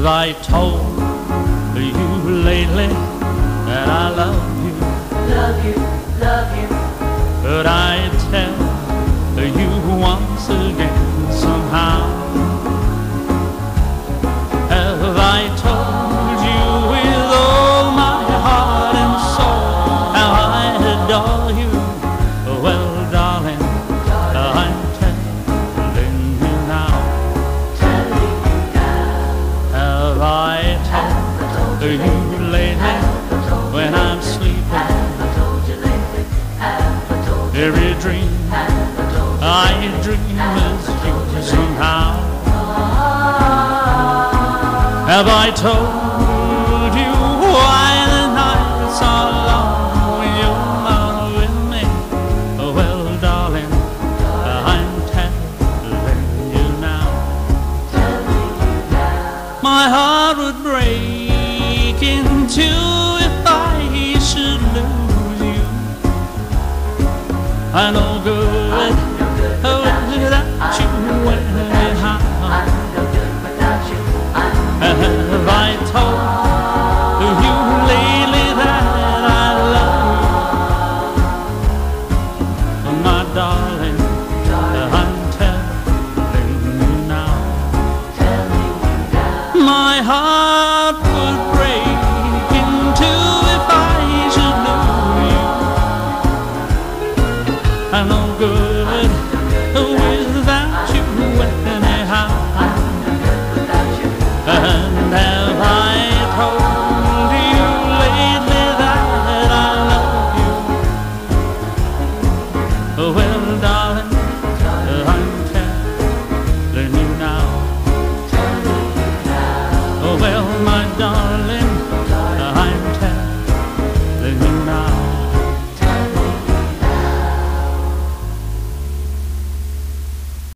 Have I told you lately that I love you? Love you, love you. But I tell you once again somehow. Have I told told you lately when I'm sleeping? Every dream? I dream is you somehow. Have I told you why the nights are long when you're not with me? Well, darling, I'm telling you now. My heart would break in if I should lose you. I know good oh, without you anyhow. I'm no good without you. I'm Have I told you lately that I love you? My darling, I'm telling you now. telling you now. My heart I'm no good